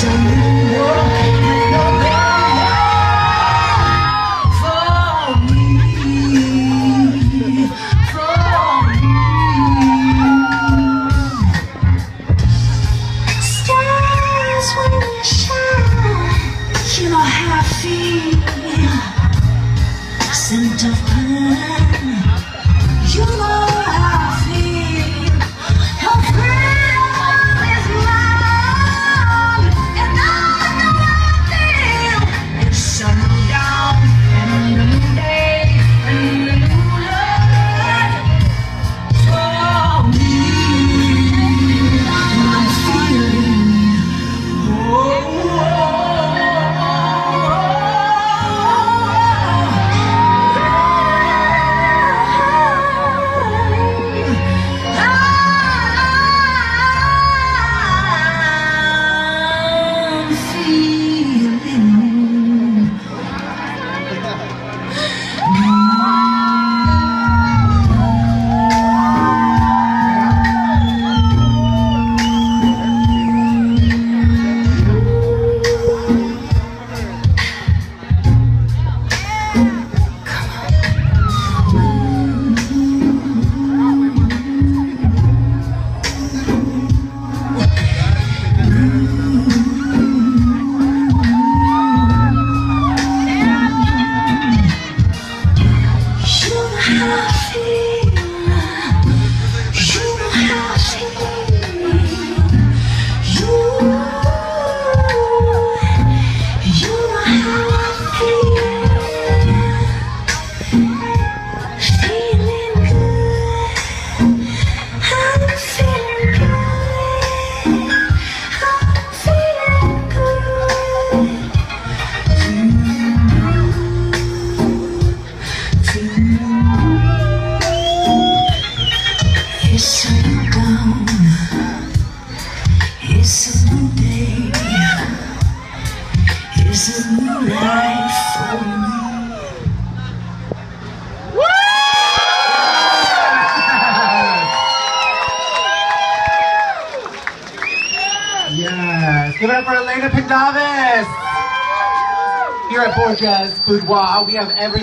Shall Give it up for Elena Pendavis. Here at Borges Boudoir, we have every